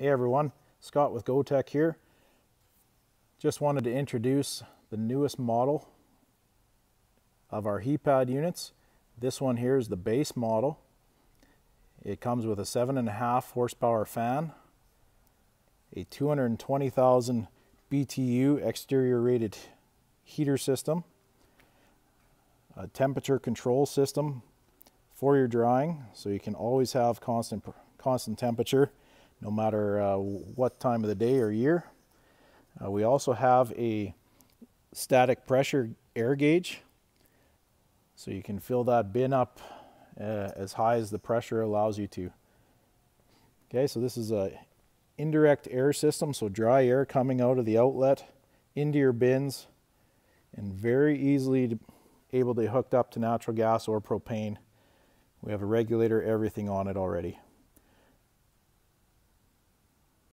Hey everyone, Scott with GoTech here. Just wanted to introduce the newest model of our HEPAD units. This one here is the base model. It comes with a seven and a half horsepower fan, a 220,000 BTU exterior rated heater system, a temperature control system for your drying so you can always have constant constant temperature no matter uh, what time of the day or year. Uh, we also have a static pressure air gauge so you can fill that bin up uh, as high as the pressure allows you to. Okay, so this is a indirect air system, so dry air coming out of the outlet into your bins and very easily able to be hooked up to natural gas or propane. We have a regulator, everything on it already.